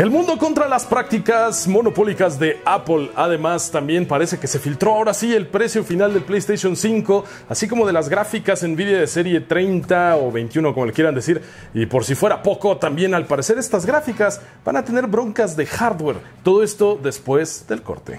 El mundo contra las prácticas monopólicas de Apple. Además, también parece que se filtró ahora sí el precio final del PlayStation 5, así como de las gráficas Nvidia de serie 30 o 21, como le quieran decir. Y por si fuera poco, también al parecer estas gráficas van a tener broncas de hardware. Todo esto después del corte.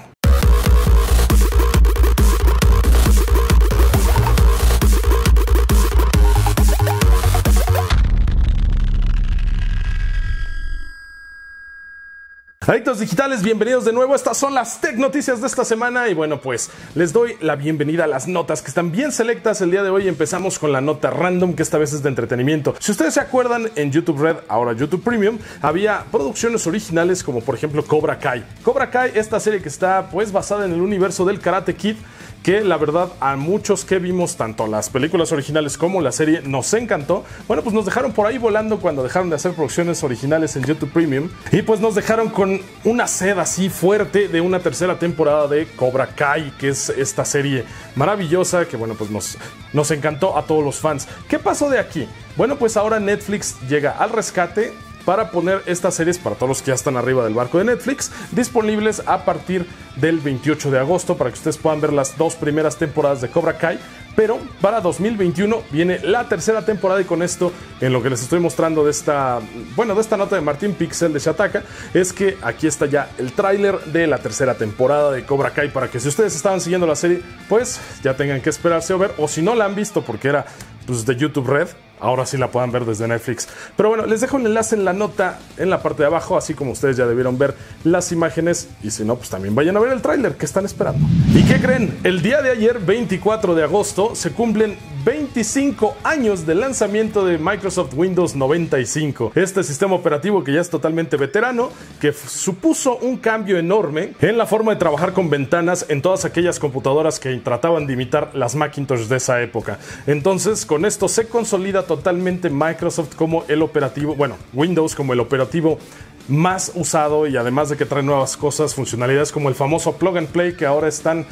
Adictos digitales, bienvenidos de nuevo. Estas son las tech noticias de esta semana. Y bueno, pues les doy la bienvenida a las notas que están bien selectas el día de hoy. Empezamos con la nota random, que esta vez es de entretenimiento. Si ustedes se acuerdan, en YouTube Red, ahora YouTube Premium, había producciones originales como por ejemplo Cobra Kai. Cobra Kai, esta serie que está pues basada en el universo del Karate Kid que la verdad a muchos que vimos tanto las películas originales como la serie nos encantó. Bueno, pues nos dejaron por ahí volando cuando dejaron de hacer producciones originales en YouTube Premium y pues nos dejaron con una sed así fuerte de una tercera temporada de Cobra Kai, que es esta serie maravillosa que bueno, pues nos, nos encantó a todos los fans. ¿Qué pasó de aquí? Bueno, pues ahora Netflix llega al rescate para poner estas series para todos los que ya están arriba del barco de Netflix disponibles a partir del 28 de agosto para que ustedes puedan ver las dos primeras temporadas de Cobra Kai. Pero para 2021 viene la tercera temporada y con esto, en lo que les estoy mostrando de esta, bueno, de esta nota de Martín Pixel de Shataka, es que aquí está ya el tráiler de la tercera temporada de Cobra Kai para que si ustedes estaban siguiendo la serie, pues ya tengan que esperarse a ver o si no la han visto porque era pues, de YouTube Red, ahora sí la puedan ver desde Netflix. Pero bueno, les dejo un enlace en la nota en la parte de abajo, así como ustedes ya debieron ver las imágenes y si no, pues también vayan a ver el tráiler que están esperando. ¿Y qué creen? El día de ayer, 24 de agosto, se cumplen 25 años de lanzamiento de Microsoft Windows 95. Este sistema operativo que ya es totalmente veterano, que supuso un cambio enorme en la forma de trabajar con ventanas en todas aquellas computadoras que trataban de imitar las Macintosh de esa época. Entonces, con esto se consolida totalmente Microsoft como el operativo, bueno, Windows como el operativo más usado y además de que trae nuevas cosas, funcionalidades como el famoso plug and play que ahora es tan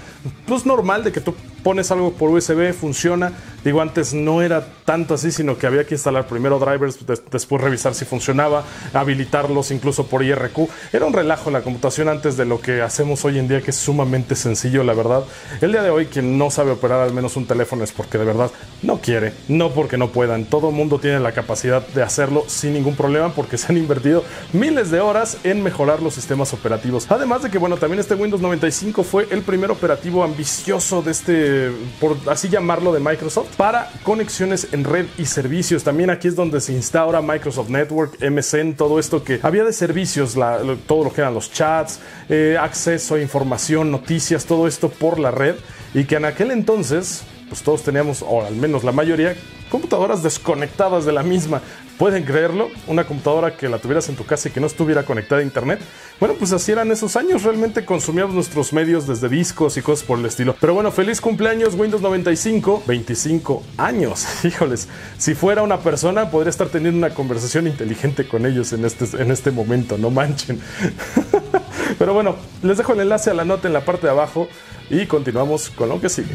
pues normal de que tú pones algo por USB, funciona. Digo, antes no era tanto así, sino que había que instalar primero drivers, después revisar si funcionaba, habilitarlos incluso por IRQ. Era un relajo la computación antes de lo que hacemos hoy en día, que es sumamente sencillo, la verdad. El día de hoy, quien no sabe operar al menos un teléfono es porque de verdad no quiere, no porque no puedan. Todo el mundo tiene la capacidad de hacerlo sin ningún problema porque se han invertido miles de horas en mejorar los sistemas operativos. Además de que, bueno, también este Windows 95 fue el primer operativo ambicioso de este por así llamarlo, de Microsoft, para conexiones en red y servicios. También aquí es donde se instaura Microsoft Network, MSN, todo esto que había de servicios, todo lo que eran los chats, eh, acceso a información, noticias, todo esto por la red, y que en aquel entonces, pues todos teníamos, o al menos la mayoría, computadoras desconectadas de la misma. ¿Pueden creerlo? Una computadora que la tuvieras en tu casa y que no estuviera conectada a internet. Bueno, pues así eran esos años. Realmente consumíamos nuestros medios desde discos y cosas por el estilo. Pero bueno, feliz cumpleaños Windows 95. 25 años. Híjoles, si fuera una persona podría estar teniendo una conversación inteligente con ellos en este, en este momento. No manchen. Pero bueno, les dejo el enlace a la nota en la parte de abajo y continuamos con lo que sigue.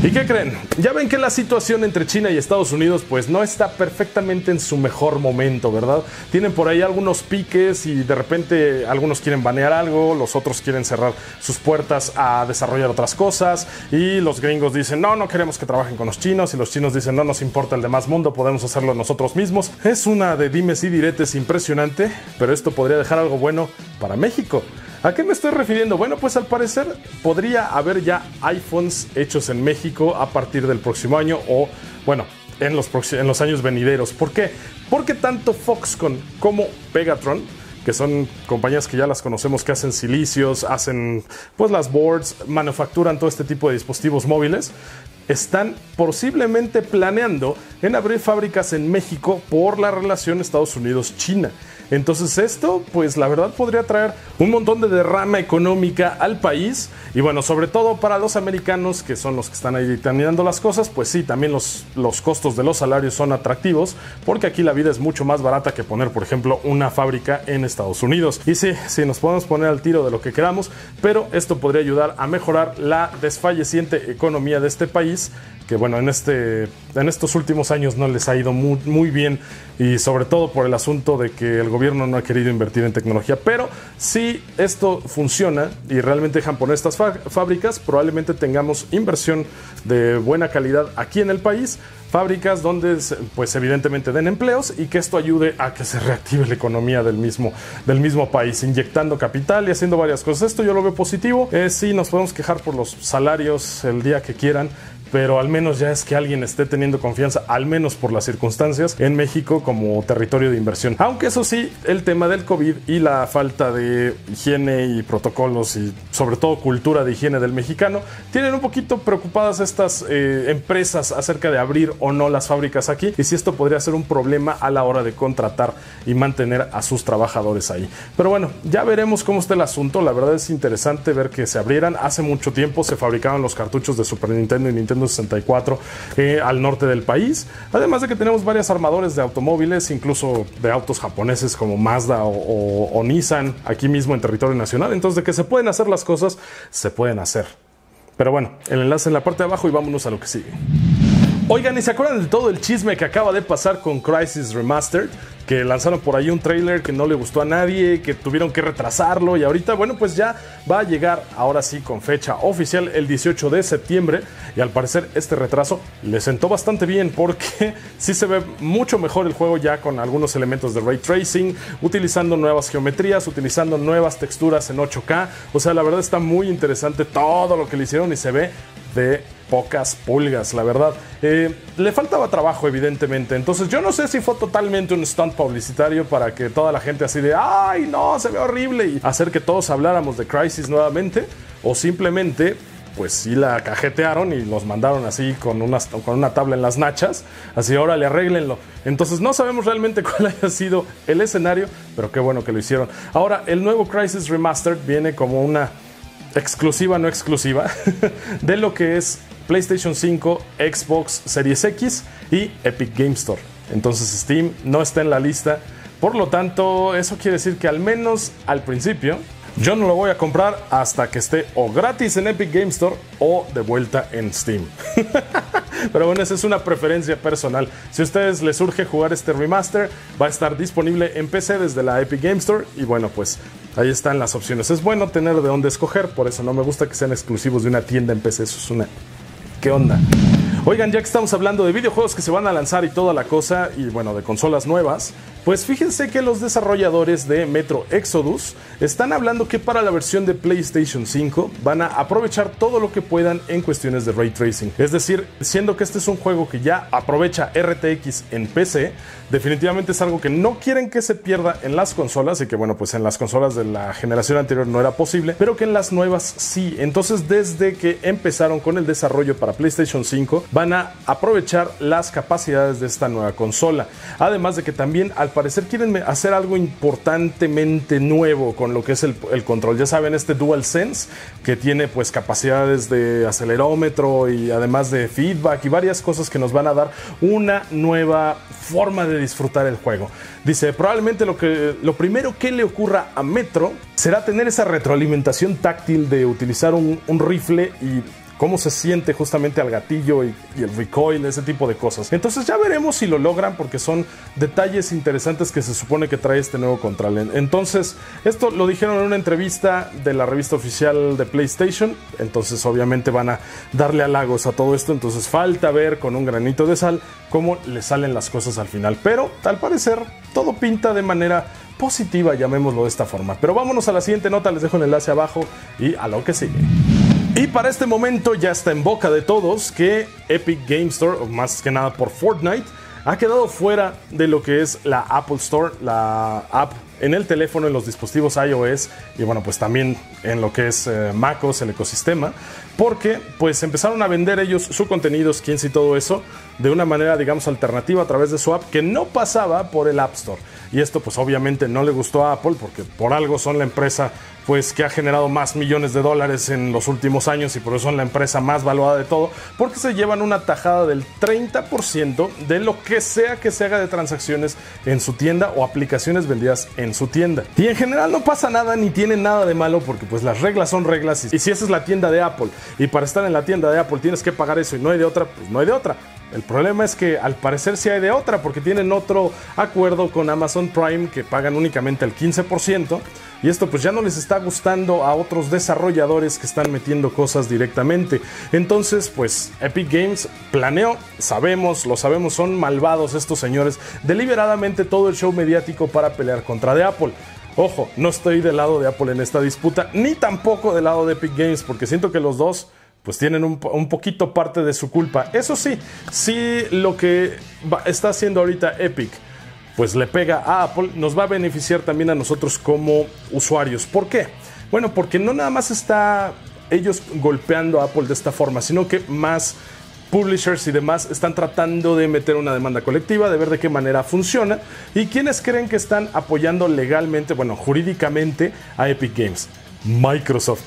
¿Y qué creen? Ya ven que la situación entre China y Estados Unidos pues no está perfectamente en su mejor momento, ¿verdad? Tienen por ahí algunos piques y de repente algunos quieren banear algo, los otros quieren cerrar sus puertas a desarrollar otras cosas y los gringos dicen, no, no queremos que trabajen con los chinos y los chinos dicen, no nos importa el demás mundo, podemos hacerlo nosotros mismos. Es una de dimes y diretes impresionante, pero esto podría dejar algo bueno para México. ¿A qué me estoy refiriendo? Bueno, pues al parecer podría haber ya iPhones hechos en México a partir del próximo año o, bueno, en los, en años venideros. ¿Por qué? Porque tanto Foxconn como Pegatron que son compañías que ya las conocemos que hacen silicios, hacen pues las boards, manufacturan todo este tipo de dispositivos móviles, están posiblemente planeando en abrir fábricas en México por la relación Estados Unidos-China. Entonces esto, pues la verdad podría traer un montón de derrama económica al país y bueno, sobre todo para los americanos que son los que están ahí determinando las cosas, pues sí, también los, los costos de los salarios son atractivos porque aquí la vida es mucho más barata que poner, por ejemplo, una fábrica en Estados Unidos. Y sí, sí, nos podemos poner al tiro de lo que queramos, pero esto podría ayudar a mejorar la desfalleciente economía de este país is que bueno, en, este, en estos últimos años no les ha ido muy, bien y sobre todo por el asunto de que el gobierno no ha querido invertir en tecnología. Pero si esto funciona y realmente dejan poner estas fábricas, probablemente tengamos inversión de buena calidad aquí en el país fábricas donde pues evidentemente den empleos y que esto ayude a que se reactive la economía del mismo, del mismo país, inyectando capital y haciendo varias cosas. Esto yo lo veo positivo. Eh, sí, nos podemos quejar por los salarios el día que quieran, pero al menos ya es que alguien esté teniendo confianza, al menos por las circunstancias, en México como territorio de inversión. Aunque eso sí, el tema del COVID y la falta de higiene y protocolos y sobre todo cultura de higiene del mexicano, tienen un poquito preocupadas estas eh, empresas acerca de abrir o no las fábricas aquí y si esto podría ser un problema a la hora de contratar y mantener a sus trabajadores ahí. Pero bueno, ya veremos cómo está el asunto. La verdad es interesante ver que se abrieran. Hace mucho tiempo se fabricaban los cartuchos de Super Nintendo y Nintendo 64 eh, al norte del país. Además de que tenemos varios armadores de automóviles, incluso de autos japoneses como Mazda o, Nissan, aquí mismo en territorio nacional. Entonces, de que se pueden hacer las cosas, se pueden hacer. Pero bueno, el enlace en la parte de abajo y vámonos a lo que sigue. Oigan, ¿y se acuerdan de todo el chisme que acaba de pasar con Crisis Remastered? Que lanzaron por ahí un trailer que no le gustó a nadie, que tuvieron que retrasarlo y ahorita, bueno, pues ya va a llegar ahora sí con fecha oficial el 18 de septiembre y al parecer este retraso le sentó bastante bien porque sí se ve mucho mejor el juego ya con algunos elementos de ray tracing, utilizando nuevas geometrías, utilizando nuevas texturas en 8K, o sea, la verdad está muy interesante todo lo que le hicieron y se ve de pocas pulgas, la verdad. Eh, le faltaba trabajo, evidentemente. Entonces, yo no sé si fue totalmente un stunt publicitario para que toda la gente así de, ay, no, se ve horrible, y hacer que todos habláramos de Crisis nuevamente, o simplemente pues sí la cajetearon y los mandaron así con una, con una tabla en las nachas, así ahora le arréglenlo. Entonces no sabemos realmente cuál haya sido el escenario, pero qué bueno que lo hicieron. Ahora, el nuevo Crisis Remastered viene como una exclusiva, no exclusiva, de lo que es PlayStation 5, Xbox Series X y Epic Game Store. Entonces Steam no está en la lista. Por lo tanto, eso quiere decir que al menos al principio yo no lo voy a comprar hasta que esté o gratis en Epic Game Store o de vuelta en Steam. Pero bueno, esa es una preferencia personal. Si a ustedes les surge jugar este remaster, va a estar disponible en PC desde la Epic Game Store. Y bueno, pues ahí están las opciones. Es bueno tener de dónde escoger, por eso no me gusta que sean exclusivos de una tienda en PC. Eso es una ¿Qué onda? Oigan, ya que estamos hablando de videojuegos que se van a lanzar y toda la cosa, y bueno, de consolas nuevas, pues fíjense que los desarrolladores de Metro Exodus están hablando que para la versión de PlayStation 5 van a aprovechar todo lo que puedan en cuestiones de ray tracing. Es decir, siendo que este es un juego que ya aprovecha RTX en PC, definitivamente es algo que no quieren que se pierda en las consolas y que bueno, pues en las consolas de la generación anterior no era posible, pero que en las nuevas sí. Entonces, desde que empezaron con el desarrollo para PlayStation 5, van a aprovechar las capacidades de esta nueva consola. Además de que también al parecer quieren hacer algo importantemente nuevo con lo que es el, control. Ya saben, este DualSense que tiene pues capacidades de acelerómetro y además de feedback y varias cosas que nos van a dar una nueva forma de disfrutar el juego. Dice, probablemente lo, que, lo primero que le ocurra a Metro será tener esa retroalimentación táctil de utilizar un, un rifle y cómo se siente justamente al gatillo y, el recoil, ese tipo de cosas. Entonces ya veremos si lo logran porque son detalles interesantes que se supone que trae este nuevo control. Entonces, esto lo dijeron en una entrevista de la revista oficial de PlayStation, entonces obviamente van a darle halagos a todo esto, entonces falta ver con un granito de sal cómo le salen las cosas al final, pero al parecer todo pinta de manera positiva, llamémoslo de esta forma. Pero vámonos a la siguiente nota, les dejo el enlace abajo y a lo que sigue. Y para este momento ya está en boca de todos que Epic Game Store, o más que nada por Fortnite, ha quedado fuera de lo que es la Apple Store, la app en el teléfono, en los dispositivos iOS y bueno, pues también en lo que es eh, MacOS, el ecosistema, porque pues empezaron a vender ellos su contenido, skins y todo eso de una manera, digamos, alternativa a través de su app que no pasaba por el App Store. Y esto pues obviamente no le gustó a Apple porque por algo son la empresa pues que ha generado más millones de dólares en los últimos años y por eso son la empresa más valuada de todo, porque se llevan una tajada del 30% de lo que sea que se haga de transacciones en su tienda o aplicaciones vendidas en su tienda. Y en general no pasa nada ni tiene nada de malo porque pues las reglas son reglas y si esa es la tienda de Apple y para estar en la tienda de Apple tienes que pagar eso y no hay de otra, pues no hay de otra. El problema es que al parecer sí hay de otra porque tienen otro acuerdo con Amazon Prime que pagan únicamente el 15% y esto pues ya no les está gustando a otros desarrolladores que están metiendo cosas directamente. Entonces pues Epic Games planeó, sabemos, lo sabemos, son malvados estos señores, deliberadamente todo el show mediático para pelear contra de Apple. Ojo, no estoy del lado de Apple en esta disputa, ni tampoco del lado de Epic Games, porque siento que los dos pues tienen un, poquito parte de su culpa. Eso sí, sí lo que está haciendo ahorita Epic pues le pega a Apple, nos va a beneficiar también a nosotros como usuarios. ¿Por qué? Bueno, porque no nada más está ellos golpeando a Apple de esta forma, sino que más publishers y demás están tratando de meter una demanda colectiva, de ver de qué manera funciona y quiénes creen que están apoyando legalmente, bueno, jurídicamente a Epic Games. Microsoft.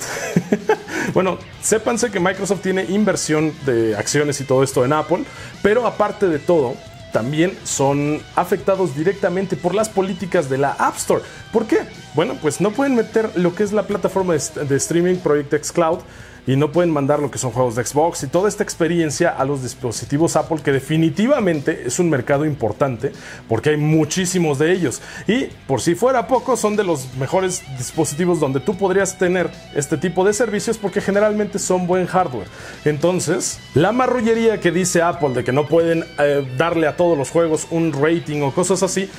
bueno, sépanse que Microsoft tiene inversión de acciones y todo esto en Apple, pero aparte de todo, también son afectados directamente por las políticas de la App Store. ¿Por qué? Bueno, pues no pueden meter lo que es la plataforma de, streaming Project X Cloud y no pueden mandar lo que son juegos de Xbox y toda esta experiencia a los dispositivos Apple, que definitivamente es un mercado importante porque hay muchísimos de ellos. Y por si fuera poco, son de los mejores dispositivos donde tú podrías tener este tipo de servicios porque generalmente son buen hardware. Entonces, la marrullería que dice Apple de que no pueden eh, darle a todos los juegos un rating o cosas así,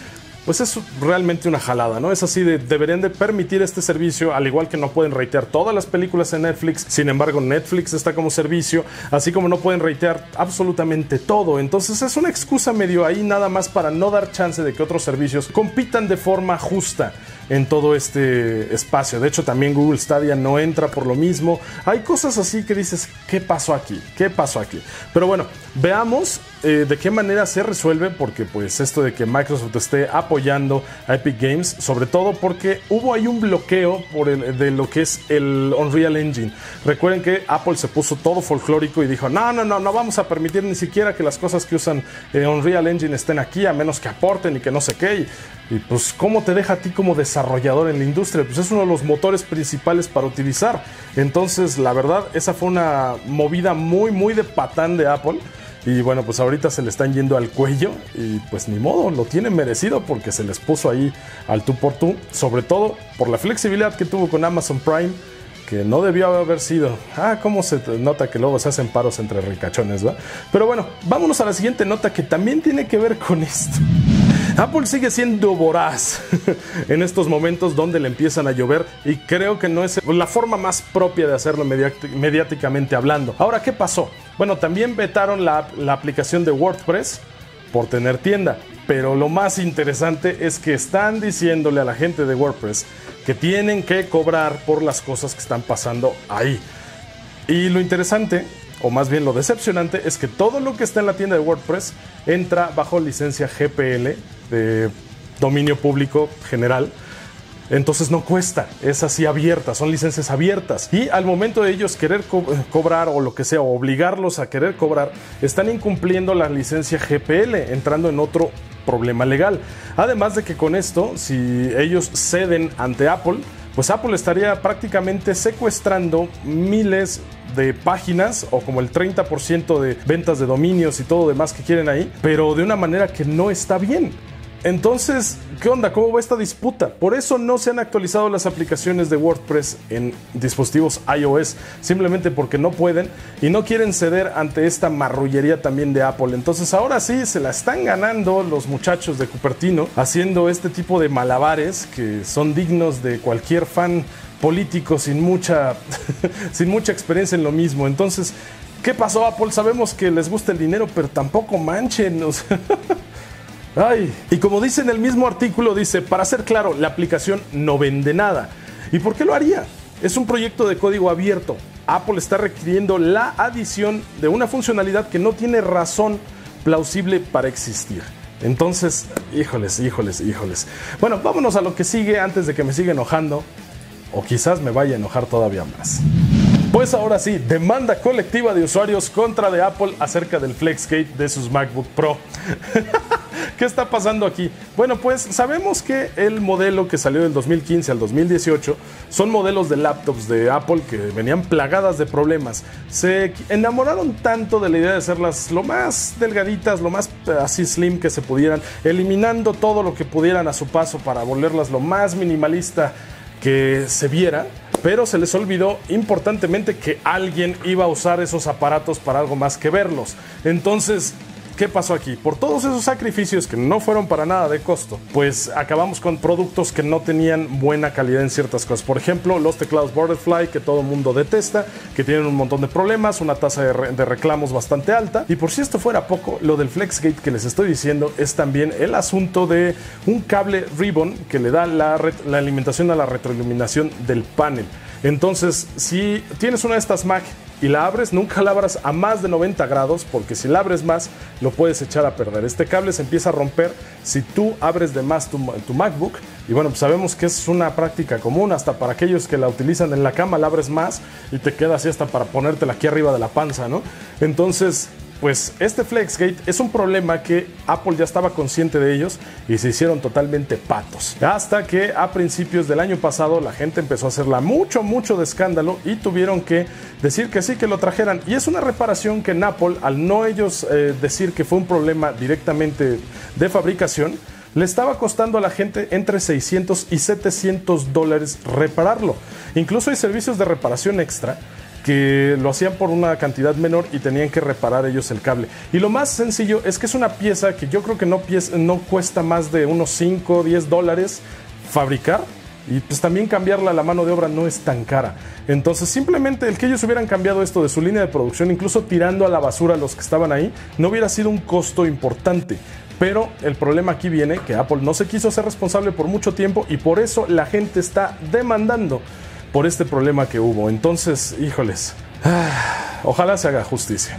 pues es realmente una jalada, ¿no? Es así de, deberían de permitir este servicio, al igual que no pueden reitear todas las películas en Netflix, sin embargo Netflix está como servicio, así como no pueden reitear absolutamente todo, entonces es una excusa medio ahí nada más para no dar chance de que otros servicios compitan de forma justa en todo este espacio. De hecho, también Google Stadia no entra por lo mismo. Hay cosas así que dices, ¿qué pasó aquí? ¿Qué pasó aquí? Pero bueno, veamos eh, de qué manera se resuelve, porque pues esto de que Microsoft esté apoyando a Epic Games, sobre todo porque hubo ahí un bloqueo por el, de lo que es el Unreal Engine. Recuerden que Apple se puso todo folclórico y dijo, no, no, no, no vamos a permitir ni siquiera que las cosas que usan eh, Unreal Engine estén aquí, a menos que aporten y que no sé qué. Pues, ¿cómo te deja a ti como desarrollador en la industria? Pues es uno de los motores principales para utilizar. Entonces, la verdad, esa fue una movida muy, muy de patán de Apple. Y bueno, pues ahorita se le están yendo al cuello y pues ni modo, lo tienen merecido porque se les puso ahí al tú por tú, sobre todo por la flexibilidad que tuvo con Amazon Prime, que no debió haber sido. Ah, cómo se nota que luego se hacen paros entre ricachones, ¿va? Pero bueno, vámonos a la siguiente nota que también tiene que ver con esto. Apple sigue siendo voraz en estos momentos donde le empiezan a llover y creo que no es la forma más propia de hacerlo mediáticamente hablando. Ahora, ¿qué pasó? Bueno, también vetaron la, la aplicación de WordPress por tener tienda, pero lo más interesante es que están diciéndole a la gente de WordPress que tienen que cobrar por las cosas que están pasando ahí. Y lo interesante o más bien lo decepcionante, es que todo lo que está en la tienda de WordPress entra bajo licencia GPL de dominio público general. Entonces no cuesta, es así abierta, son licencias abiertas. Y al momento de ellos querer cobrar o lo que sea, obligarlos a querer cobrar, están incumpliendo la licencia GPL, entrando en otro problema legal. Además de que con esto, si ellos ceden ante Apple, pues Apple estaría prácticamente secuestrando miles de páginas o como el 30% de ventas de dominios y todo demás que quieren ahí, pero de una manera que no está bien. Entonces, ¿qué onda? ¿Cómo va esta disputa? Por eso no se han actualizado las aplicaciones de WordPress en dispositivos iOS, simplemente porque no pueden y no quieren ceder ante esta marrullería también de Apple. Entonces, ahora sí se la están ganando los muchachos de Cupertino haciendo este tipo de malabares que son dignos de cualquier fan político sin mucha, sin mucha experiencia en lo mismo. Entonces, ¿qué pasó Apple? Sabemos que les gusta el dinero, pero tampoco manchen. Ay. Y como dice en el mismo artículo, dice, para ser claro, la aplicación no vende nada. ¿Y por qué lo haría? Es un proyecto de código abierto. Apple está requiriendo la adición de una funcionalidad que no tiene razón plausible para existir. Entonces, híjoles, híjoles, híjoles. Bueno, vámonos a lo que sigue antes de que me siga enojando. O quizás me vaya a enojar todavía más. Pues ahora sí, demanda colectiva de usuarios contra de Apple acerca del FlexGate de sus MacBook Pro. ¿Qué está pasando aquí? Bueno, pues sabemos que el modelo que salió del 2015 al 2018 son modelos de laptops de Apple que venían plagadas de problemas. Se enamoraron tanto de la idea de hacerlas lo más delgaditas, lo más eh, así slim que se pudieran, eliminando todo lo que pudieran a su paso para volverlas lo más minimalista que se viera, pero se les olvidó importantemente que alguien iba a usar esos aparatos para algo más que verlos. Entonces, ¿Qué pasó aquí? Por todos esos sacrificios que no fueron para nada de costo, pues acabamos con productos que no tenían buena calidad en ciertas cosas. Por ejemplo, los teclados Borderfly que todo el mundo detesta, que tienen un montón de problemas, una tasa de, reclamos bastante alta. Y por si esto fuera poco, lo del FlexGate que les estoy diciendo es también el asunto de un cable Ribbon que le da la, la alimentación a la retroiluminación del panel. Entonces, si tienes una de estas Mac y la abres, nunca la abras a más de 90 grados, porque si la abres más, lo puedes echar a perder. Este cable se empieza a romper si tú abres de más tu, MacBook. Y bueno, pues sabemos que es una práctica común, hasta para aquellos que la utilizan en la cama, la abres más y te queda así hasta para ponértela aquí arriba de la panza, ¿no? Entonces, pues este FlexGate es un problema que Apple ya estaba consciente de ellos y se hicieron totalmente patos. Hasta que a principios del año pasado la gente empezó a hacerla mucho, mucho de escándalo y tuvieron que decir que sí, que lo trajeran. Y es una reparación que en Apple, al no ellos eh, decir que fue un problema directamente de fabricación, le estaba costando a la gente entre 600 y 700 dólares repararlo. Incluso hay servicios de reparación extra que lo hacían por una cantidad menor y tenían que reparar ellos el cable. Y lo más sencillo es que es una pieza que yo creo que no, cuesta más de unos 5 o 10 dólares fabricar. Y pues también cambiarla a la mano de obra no es tan cara. Entonces simplemente el que ellos hubieran cambiado esto de su línea de producción, incluso tirando a la basura a los que estaban ahí, no hubiera sido un costo importante. Pero el problema aquí viene que Apple no se quiso ser responsable por mucho tiempo y por eso la gente está demandando por este problema que hubo. Entonces, híjoles, ojalá se haga justicia.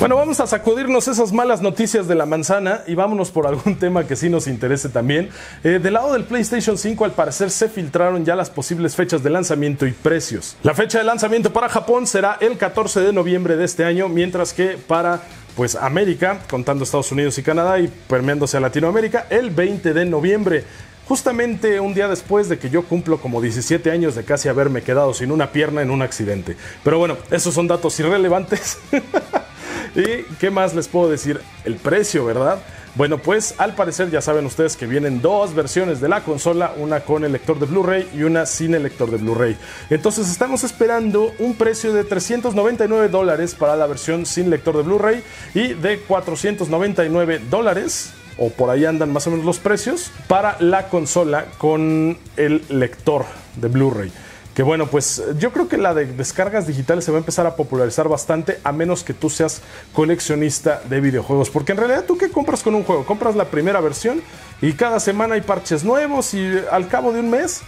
Bueno, vamos a sacudirnos esas malas noticias de la manzana y vámonos por algún tema que sí nos interese también. Eh, del lado del PlayStation 5, al parecer se filtraron ya las posibles fechas de lanzamiento y precios. La fecha de lanzamiento para Japón será el 14 de noviembre de este año, mientras que para pues América, contando Estados Unidos y Canadá y permeándose a Latinoamérica, el 20 de noviembre justamente un día después de que yo cumplo como 17 años de casi haberme quedado sin una pierna en un accidente. Pero bueno, esos son datos irrelevantes. ¿Y qué más les puedo decir? El precio, ¿verdad? Bueno, pues al parecer ya saben ustedes que vienen dos versiones de la consola, una con el lector de Blu-ray y una sin el lector de Blu-ray. Entonces estamos esperando un precio de 399 dólares para la versión sin lector de Blu-ray y de 499 dólares o por ahí andan más o menos los precios, para la consola con el lector de Blu-ray. Que bueno, pues yo creo que la de descargas digitales se va a empezar a popularizar bastante a menos que tú seas coleccionista de videojuegos. Porque en realidad tú qué compras con un juego? Compras la primera versión y cada semana hay parches nuevos y al cabo de un mes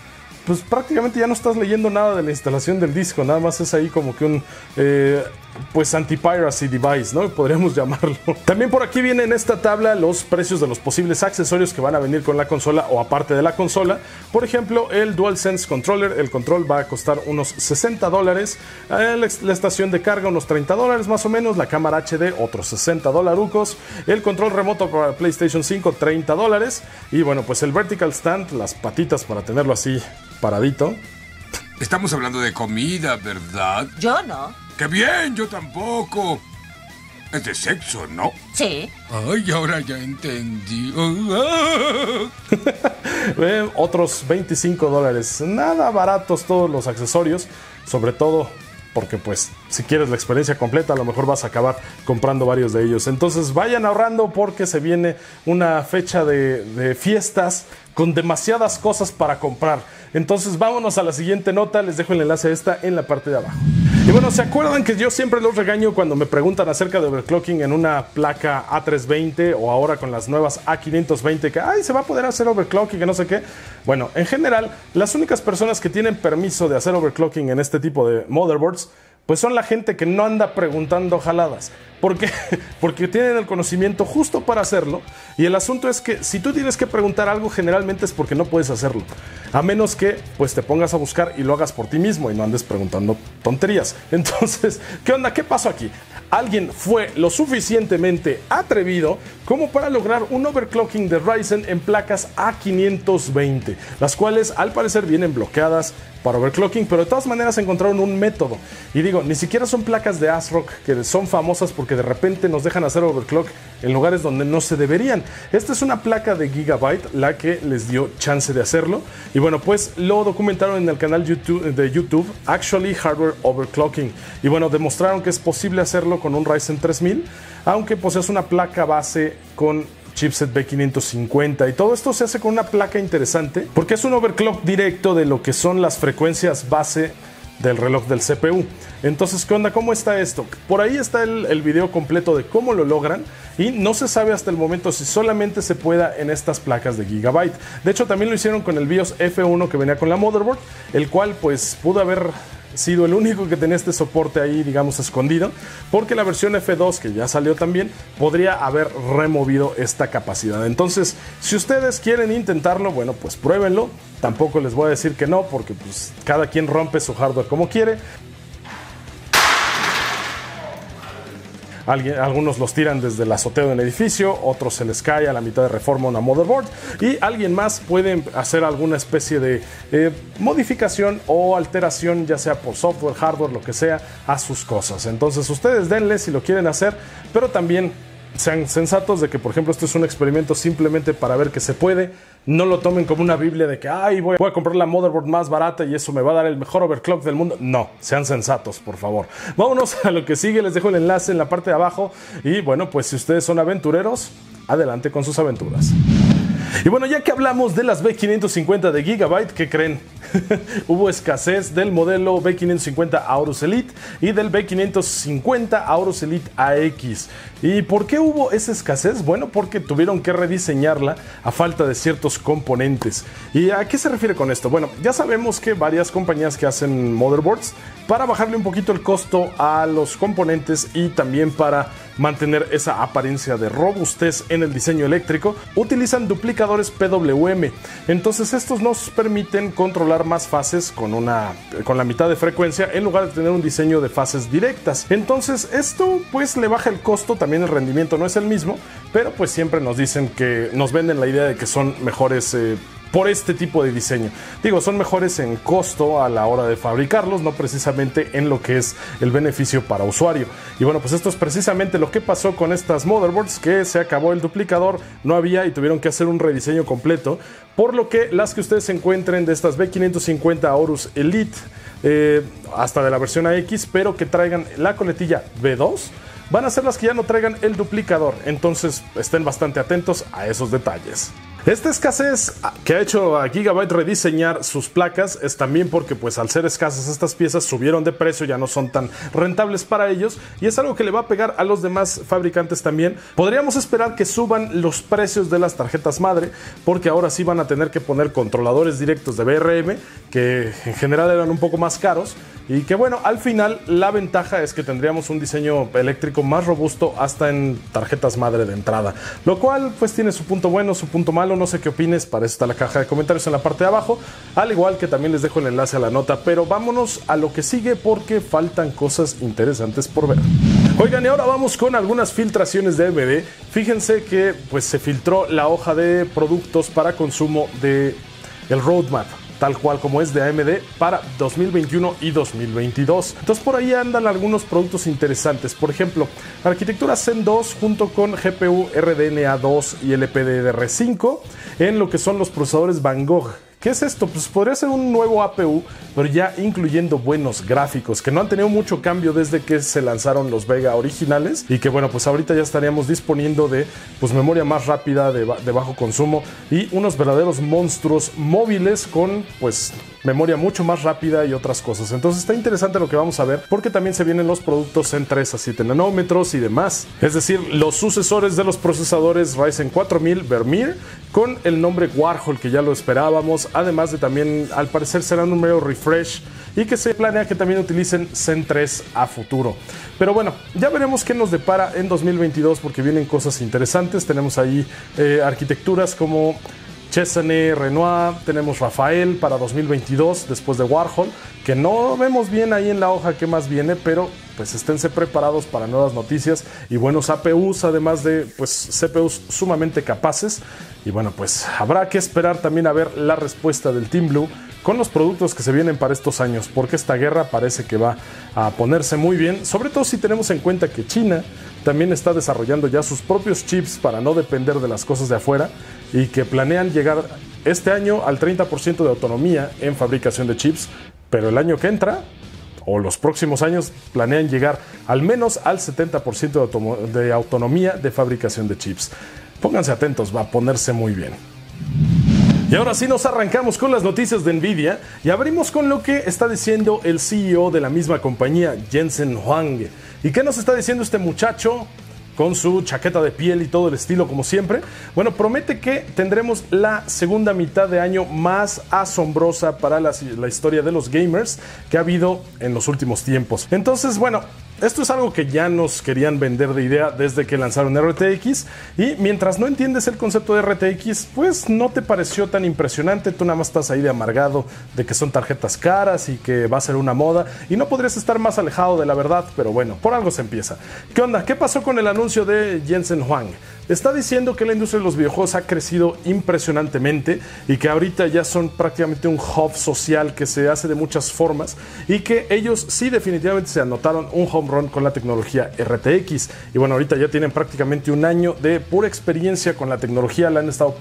pues prácticamente ya no estás leyendo nada de la instalación del disco, nada más es ahí como que un eh, pues anti-piracy device, ¿no? Podríamos llamarlo. También por aquí viene en esta tabla los precios de los posibles accesorios que van a venir con la consola o aparte de la consola. Por ejemplo, el DualSense Controller, el control va a costar unos 60 dólares, eh, la estación de carga unos 30 dólares más o menos, la cámara HD otros 60 dólares, el control remoto para PlayStation 5 30 dólares y bueno, pues el vertical stand, las patitas para tenerlo así paradito. Estamos hablando de comida, ¿verdad? Yo no. ¡Qué bien! Yo tampoco. Es de sexo, ¿no? Sí. Ay, ahora ya entendí. Otros 25 dólares. Nada baratos todos los accesorios. Sobre todo porque pues si quieres la experiencia completa a lo mejor vas a acabar comprando varios de ellos. Entonces vayan ahorrando porque se viene una fecha de, de fiestas con demasiadas cosas para comprar. Entonces vámonos a la siguiente nota, les dejo el enlace a esta en la parte de abajo. Y bueno, ¿se acuerdan que yo siempre los regaño cuando me preguntan acerca de overclocking en una placa A320 o ahora con las nuevas A520 que, ay, se va a poder hacer overclocking, que no sé qué? Bueno, en general, las únicas personas que tienen permiso de hacer overclocking en este tipo de motherboards pues son la gente que no anda preguntando jaladas. ¿Por qué? Porque tienen el conocimiento justo para hacerlo. Y el asunto es que si tú tienes que preguntar algo, generalmente es porque no puedes hacerlo. A menos que pues te pongas a buscar y lo hagas por ti mismo y no andes preguntando tonterías. Entonces, ¿qué onda? ¿Qué pasó aquí? Alguien fue lo suficientemente atrevido como para lograr un overclocking de Ryzen en placas A520, las cuales al parecer vienen bloqueadas para overclocking, pero de todas maneras encontraron un método. Y digo, ni siquiera son placas de ASRock que son famosas porque de repente nos dejan hacer overclock en lugares donde no se deberían. Esta es una placa de Gigabyte la que les dio chance de hacerlo. Y bueno, pues lo documentaron en el canal YouTube, de YouTube, Actually Hardware Overclocking. Y bueno, demostraron que es posible hacerlo con un Ryzen 3000, aunque es una placa base con chipset B550 y todo esto se hace con una placa interesante porque es un overclock directo de lo que son las frecuencias base del reloj del CPU. Entonces, ¿qué onda? ¿Cómo está esto? Por ahí está el, el, video completo de cómo lo logran y no se sabe hasta el momento si solamente se pueda en estas placas de Gigabyte. De hecho, también lo hicieron con el BIOS F1 que venía con la motherboard, el cual pues pudo haber sido el único que tenía este soporte ahí, digamos, escondido, porque la versión F2, que ya salió también, podría haber removido esta capacidad. Entonces, si ustedes quieren intentarlo, bueno, pues pruébenlo. Tampoco les voy a decir que no, porque pues cada quien rompe su hardware como quiere. Alguien, algunos los tiran desde el azoteo de un edificio, otros se les cae a la mitad de reforma una motherboard y alguien más puede hacer alguna especie de eh, modificación o alteración, ya sea por software, hardware, lo que sea, a sus cosas. Entonces ustedes denle si lo quieren hacer, pero también sean sensatos de que, por ejemplo, esto es un experimento simplemente para ver que se puede. No lo tomen como una Biblia de que, ay, voy a comprar la motherboard más barata y eso me va a dar el mejor overclock del mundo. No, sean sensatos, por favor. Vámonos a lo que sigue. Les dejo el enlace en la parte de abajo. Y bueno, pues si ustedes son aventureros, adelante con sus aventuras. Y bueno, ya que hablamos de las B550 de Gigabyte, ¿qué creen? Hubo escasez del modelo B550 Aorus Elite y del B550 Aorus Elite AX. ¿Y por qué hubo esa escasez? Bueno, porque tuvieron que rediseñarla a falta de ciertos componentes. ¿Y a qué se refiere con esto? Bueno, ya sabemos que varias compañías que hacen motherboards, para bajarle un poquito el costo a los componentes y también para mantener esa apariencia de robustez en el diseño eléctrico, utilizan duplicadores PWM. Entonces estos nos permiten controlar más fases con, una, con la mitad de frecuencia en lugar de tener un diseño de fases directas. Entonces esto pues le baja el costo, también el rendimiento no es el mismo, pero pues siempre nos dicen que nos venden la idea de que son mejores eh, por este tipo de diseño. Digo, son mejores en costo a la hora de fabricarlos, no precisamente en lo que es el beneficio para usuario. Y bueno, pues esto es precisamente lo que pasó con estas motherboards, que se acabó el duplicador, no había y tuvieron que hacer un rediseño completo, por lo que las que ustedes encuentren de estas B550 Aorus Elite, eh, hasta de la versión AX, pero que traigan la coletilla B2, van a ser las que ya no traigan el duplicador. Entonces estén bastante atentos a esos detalles. Esta escasez que ha hecho a Gigabyte rediseñar sus placas es también porque pues al ser escasas estas piezas subieron de precio, ya no son tan rentables para ellos y es algo que le va a pegar a los demás fabricantes también. Podríamos esperar que suban los precios de las tarjetas madre porque ahora sí van a tener que poner controladores directos de BRM que en general eran un poco más caros y que bueno, al final la ventaja es que tendríamos un diseño eléctrico más robusto hasta en tarjetas madre de entrada, lo cual pues tiene su punto bueno, su punto malo. No sé qué opines, para eso está la caja de comentarios en la parte de abajo, al igual que también les dejo el enlace a la nota, pero vámonos a lo que sigue porque faltan cosas interesantes por ver. Oigan, y ahora vamos con algunas filtraciones de AMD. Fíjense que pues se filtró la hoja de productos para consumo de el roadmap tal cual como es de AMD para 2021 y 2022. Entonces por ahí andan algunos productos interesantes. Por ejemplo, arquitectura Zen 2 junto con GPU RDNA 2 y LPDDR5 en lo que son los procesadores Van Gogh ¿Qué es esto? Pues podría ser un nuevo APU, pero ya incluyendo buenos gráficos, que no han tenido mucho cambio desde que se lanzaron los Vega originales y que bueno, pues ahorita ya estaríamos disponiendo de pues memoria más rápida, de, de bajo consumo y unos verdaderos monstruos móviles con pues memoria mucho más rápida y otras cosas. Entonces está interesante lo que vamos a ver porque también se vienen los productos en 3 a 7 nanómetros y demás. Es decir, los sucesores de los procesadores Ryzen 4000 Vermeer con el nombre Warhol que ya lo esperábamos. Además de también al parecer serán un nuevo refresh y que se planea que también utilicen Zen 3 a futuro. Pero bueno, ya veremos qué nos depara en 2022 porque vienen cosas interesantes. Tenemos ahí eh, arquitecturas como Chesney, Renoir, tenemos Rafael para 2022 después de Warhol, que no vemos bien ahí en la hoja qué más viene, pero pues esténse preparados para nuevas noticias y buenos APUs, además de pues CPUs sumamente capaces. Y bueno, pues habrá que esperar también a ver la respuesta del Team Blue con los productos que se vienen para estos años, porque esta guerra parece que va a ponerse muy bien, sobre todo si tenemos en cuenta que China también está desarrollando ya sus propios chips para no depender de las cosas de afuera y que planean llegar este año al 30% de autonomía en fabricación de chips, pero el año que entra o los próximos años planean llegar al menos al 70% de, de autonomía de fabricación de chips. Pónganse atentos, va a ponerse muy bien. Y ahora sí nos arrancamos con las noticias de Nvidia y abrimos con lo que está diciendo el CEO de la misma compañía, Jensen Huang. ¿Y qué nos está diciendo este muchacho? Con su chaqueta de piel y todo el estilo como siempre. Bueno, promete que tendremos la segunda mitad de año más asombrosa para la, historia de los gamers que ha habido en los últimos tiempos. Entonces, bueno, esto es algo que ya nos querían vender de idea desde que lanzaron RTX y mientras no entiendes el concepto de RTX, pues no te pareció tan impresionante, tú nada más estás ahí de amargado de que son tarjetas caras y que va a ser una moda y no podrías estar más alejado de la verdad, pero bueno, por algo se empieza. ¿Qué onda? ¿Qué pasó con el anuncio de Jensen Huang? Está diciendo que la industria de los videojuegos ha crecido impresionantemente y que ahorita ya son prácticamente un hub social que se hace de muchas formas y que ellos sí definitivamente se anotaron un home run con la tecnología RTX. Y bueno, ahorita ya tienen prácticamente un año de pura experiencia con la tecnología, la han estado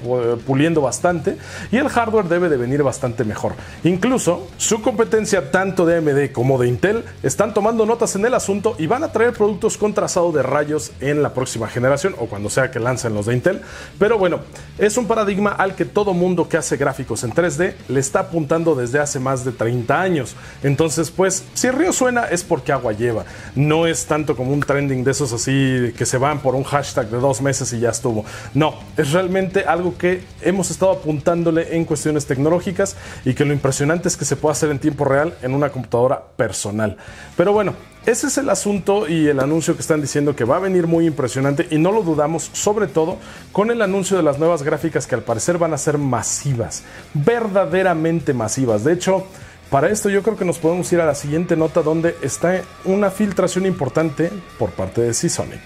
puliendo bastante y el hardware debe de venir bastante mejor. Incluso su competencia tanto de AMD como de Intel están tomando notas en el asunto y van a traer productos con trazado de rayos en la próxima generación o cuando sea que lancen los de Intel. Pero bueno, es un paradigma al que todo mundo que hace gráficos en 3D le está apuntando desde hace más de 30 años. Entonces, pues, si el río suena es porque agua lleva. No es tanto como un trending de esos así que se van por un hashtag de dos meses y ya estuvo. No, es realmente algo que hemos estado apuntándole en cuestiones tecnológicas y que lo impresionante es que se puede hacer en tiempo real en una computadora personal. Pero bueno, ese es el asunto y el anuncio que están diciendo que va a venir muy impresionante y no lo dudamos, sobre todo con el anuncio de las nuevas gráficas que al parecer van a ser masivas, verdaderamente masivas. De hecho, para esto yo creo que nos podemos ir a la siguiente nota donde está una filtración importante por parte de Seasonic.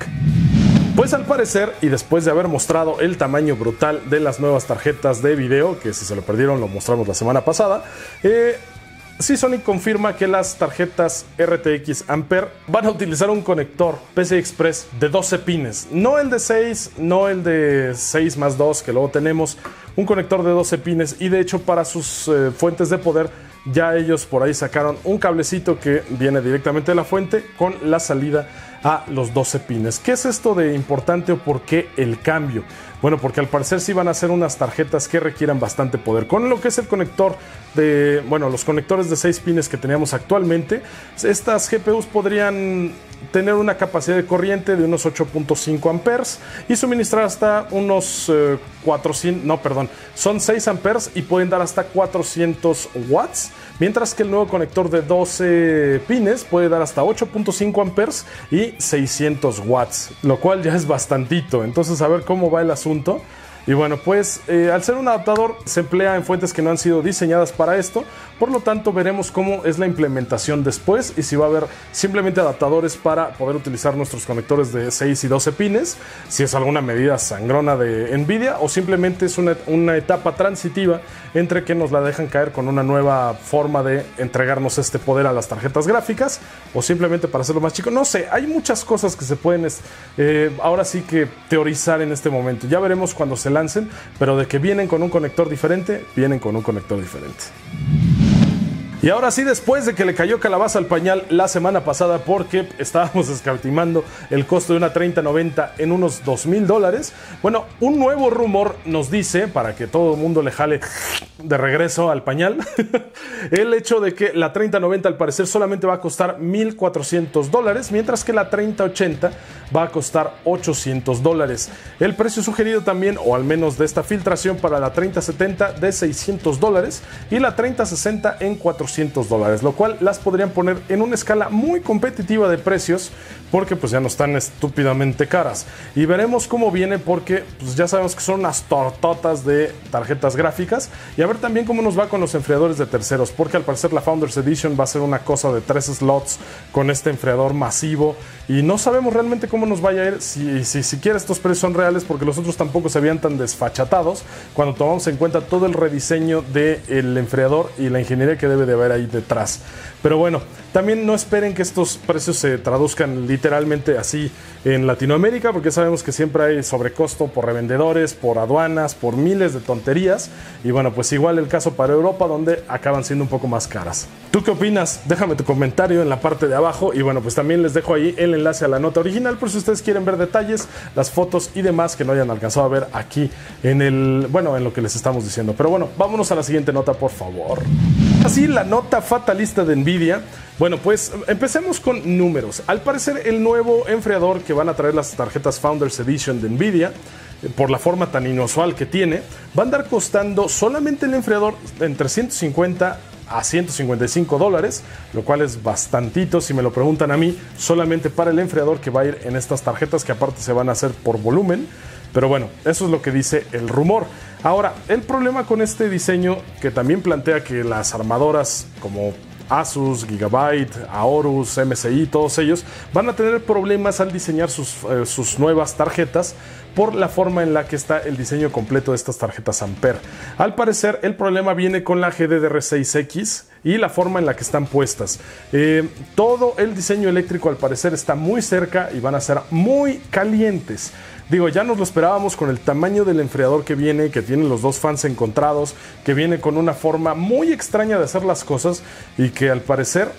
Pues al parecer, y después de haber mostrado el tamaño brutal de las nuevas tarjetas de video, que si se lo perdieron lo mostramos la semana pasada, eh, Sí, Sony confirma que las tarjetas RTX Ampere van a utilizar un conector PCI Express de 12 pines. No el de 6, no el de 6 más 2 que luego tenemos. Un conector de 12 pines y de hecho para sus eh, fuentes de poder ya ellos por ahí sacaron un cablecito que viene directamente de la fuente con la salida a los 12 pines. ¿Qué es esto de importante o por qué el cambio? Bueno, porque al parecer sí van a ser unas tarjetas que requieran bastante poder. Con lo que es el conector de, bueno, los conectores de 6 pines que teníamos actualmente, estas GPUs podrían tener una capacidad de corriente de unos 8.5 amperes y suministrar hasta unos 400, eh, no, perdón, son 6 amperes y pueden dar hasta 400 watts, mientras que el nuevo conector de 12 pines puede dar hasta 8.5 amperes y 600 watts, lo cual ya es bastantito. Entonces, a ver cómo va el asunto asunto. Y bueno, pues eh, al ser un adaptador se emplea en fuentes que no han sido diseñadas para esto, por lo tanto veremos cómo es la implementación después y si va a haber simplemente adaptadores para poder utilizar nuestros conectores de 6 y 12 pines, si es alguna medida sangrona de Nvidia o simplemente es una, una etapa transitiva entre que nos la dejan caer con una nueva forma de entregarnos este poder a las tarjetas gráficas o simplemente para hacerlo más chico. No sé, hay muchas cosas que se pueden eh, ahora sí que teorizar en este momento. Ya veremos cuando se lancen, pero de que vienen con un conector diferente, vienen con un conector diferente. Y ahora sí, después de que le cayó calabaza al pañal la semana pasada porque estábamos escatimando el costo de una 3090 en unos 2 mil dólares, bueno, un nuevo rumor nos dice, para que todo el mundo le jale de regreso al pañal, el hecho de que la 3090 al parecer solamente va a costar 1.400 dólares, mientras que la 3080 va a costar 800 dólares. El precio sugerido también, o al menos de esta filtración para la 3070 de 600 dólares y la 3060 en 400 dólares, lo cual las podrían poner en una escala muy competitiva de precios porque pues ya no están estúpidamente caras. Y veremos cómo viene porque pues ya sabemos que son unas tortotas de tarjetas gráficas y a ver también cómo nos va con los enfriadores de terceros, porque al parecer la Founders Edition va a ser una cosa de tres slots con este enfriador masivo y no sabemos realmente cómo nos vaya a ir si, si siquiera estos precios son reales porque los otros tampoco se veían tan desfachatados cuando tomamos en cuenta todo el rediseño del enfriador y la ingeniería que debe de haber ahí detrás. Pero bueno, también no esperen que estos precios se traduzcan literalmente así en Latinoamérica, porque sabemos que siempre hay sobrecosto por revendedores, por aduanas, por miles de tonterías. Y bueno, pues igual el caso para Europa, donde acaban siendo un poco más caras. ¿Tú qué opinas? Déjame tu comentario en la parte de abajo. Y bueno, pues también les dejo ahí el enlace a la nota original por si ustedes quieren ver detalles, las fotos y demás que no hayan alcanzado a ver aquí en el, bueno, en lo que les estamos diciendo. Pero bueno, vámonos a la siguiente nota, por favor. Así, la nota fatalista de Nvidia. Bueno, pues empecemos con números. Al parecer, el nuevo enfriador que van a traer las tarjetas Founders Edition de Nvidia, eh, por la forma tan inusual que tiene, va a andar costando solamente el enfriador entre 150 a 155 dólares, lo cual es bastantito si me lo preguntan a mí, solamente para el enfriador que va a ir en estas tarjetas que aparte se van a hacer por volumen. Pero bueno, eso es lo que dice el rumor. Ahora, el problema con este diseño, que también plantea que las armadoras como Asus, Gigabyte, Aorus, MSI, todos ellos van a tener problemas al diseñar sus, eh, sus, nuevas tarjetas por la forma en la que está el diseño completo de estas tarjetas Ampere. Al parecer, el problema viene con la GDDR6X y la forma en la que están puestas. Eh, todo el diseño eléctrico al parecer está muy cerca y van a ser muy calientes. Digo, ya nos lo esperábamos con el tamaño del enfriador que viene, que tienen los dos fans encontrados, que viene con una forma muy extraña de hacer las cosas y que al parecer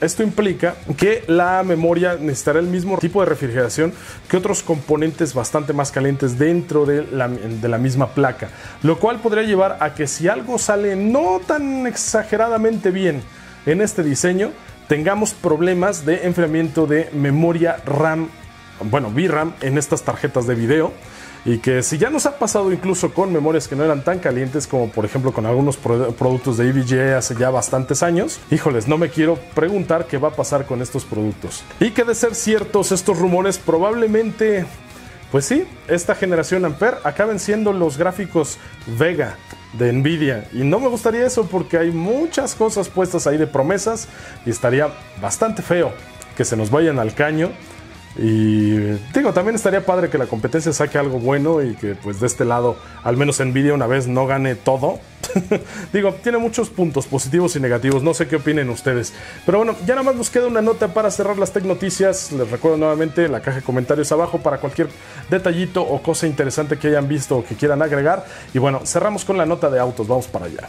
esto implica que la memoria necesitará el mismo tipo de refrigeración que otros componentes bastante más calientes dentro de la, de la, misma placa, lo cual podría llevar a que si algo sale no tan exageradamente bien en este diseño, tengamos problemas de enfriamiento de memoria RAM bueno, VRAM en estas tarjetas de video y que si ya nos ha pasado incluso con memorias que no eran tan calientes como por ejemplo con algunos productos de EVGA hace ya bastantes años, híjoles, no me quiero preguntar qué va a pasar con estos productos. Y que de ser ciertos estos rumores probablemente, pues sí, esta generación Ampere acaben siendo los gráficos Vega de Nvidia y no me gustaría eso porque hay muchas cosas puestas ahí de promesas y estaría bastante feo que se nos vayan al caño y digo, también estaría padre que la competencia saque algo bueno y que pues de este lado, al menos Nvidia una vez no gane todo. digo, tiene muchos puntos positivos y negativos, no sé qué opinen ustedes. Pero bueno, ya nada más nos queda una nota para cerrar las Tech Noticias. Les recuerdo nuevamente la caja de comentarios abajo para cualquier detallito o cosa interesante que hayan visto o que quieran agregar. Y bueno, cerramos con la nota de autos, vamos para allá.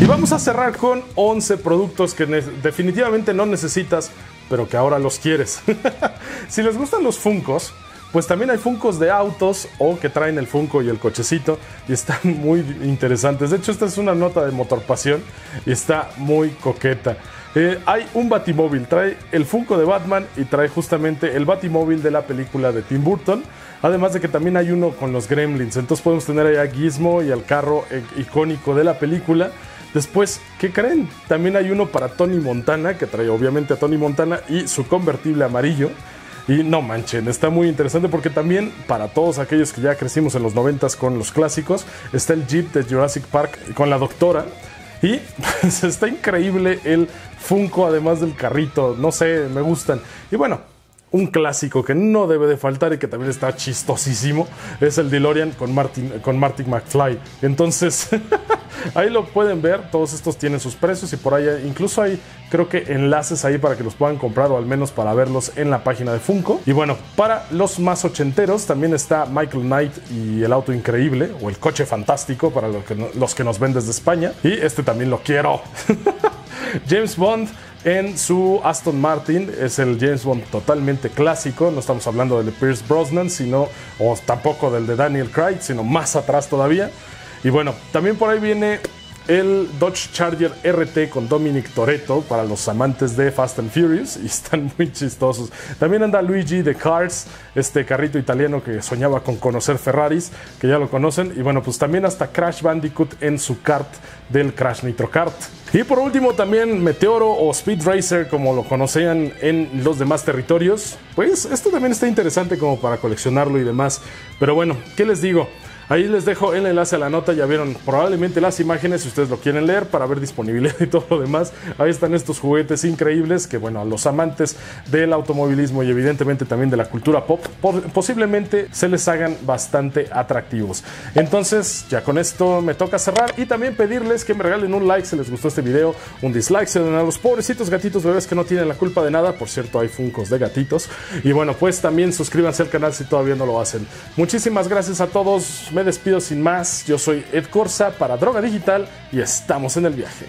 Y vamos a cerrar con 11 productos que definitivamente no necesitas, pero que ahora los quieres. si les gustan los Funcos, pues también hay Funcos de autos o que traen el Funko y el cochecito y están muy interesantes. De hecho, esta es una nota de motor pasión y está muy coqueta. Eh, hay un Batimóvil, trae el Funko de Batman y trae justamente el Batimóvil de la película de Tim Burton. Además de que también hay uno con los Gremlins. Entonces podemos tener ahí a Gizmo y al carro eh, icónico de la película. Después, ¿qué creen? También hay uno para Tony Montana, que trae obviamente a Tony Montana y su convertible amarillo. Y no manchen, está muy interesante porque también para todos aquellos que ya crecimos en los 90 con los clásicos, está el Jeep de Jurassic Park con la doctora. Y pues, está increíble el Funko, además del carrito. No sé, me gustan. Y bueno, un clásico que no debe de faltar y que también está chistosísimo es el DeLorean con Martin, con Martin McFly. Entonces, ahí lo pueden ver, todos estos tienen sus precios y por ahí incluso hay creo que enlaces ahí para que los puedan comprar o al menos para verlos en la página de Funko. Y bueno, para los más ochenteros también está Michael Knight y el auto increíble o el coche fantástico para los que, los que nos ven desde España. Y este también lo quiero. James Bond en su Aston Martin. Es el James Bond totalmente clásico. No estamos hablando del de Pierce Brosnan, sino, o tampoco del de Daniel Craig, sino más atrás todavía. Y bueno, también por ahí viene el Dodge Charger RT con Dominic Toretto para los amantes de Fast and Furious y están muy chistosos. También anda Luigi de Cars, este carrito italiano que soñaba con conocer Ferraris, que ya lo conocen. Y bueno, pues también hasta Crash Bandicoot en su kart del Crash Nitro Kart. Y por último también Meteoro o Speed Racer como lo conocían en los demás territorios. Pues esto también está interesante como para coleccionarlo y demás. Pero bueno, ¿qué les digo? Ahí les dejo el enlace a la nota, ya vieron probablemente las imágenes si ustedes lo quieren leer para ver disponibilidad y todo lo demás. Ahí están estos juguetes increíbles que bueno, a los amantes del automovilismo y evidentemente también de la cultura pop posiblemente se les hagan bastante atractivos. Entonces ya con esto me toca cerrar y también pedirles que me regalen un like si les gustó este video, un dislike si dan a los pobrecitos gatitos bebés que no tienen la culpa de nada. Por cierto, hay funcos de gatitos. Y bueno, pues también suscríbanse al canal si todavía no lo hacen. Muchísimas gracias a todos me despido sin más. Yo soy Ed Corsa para Droga Digital y estamos en el viaje.